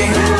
yeah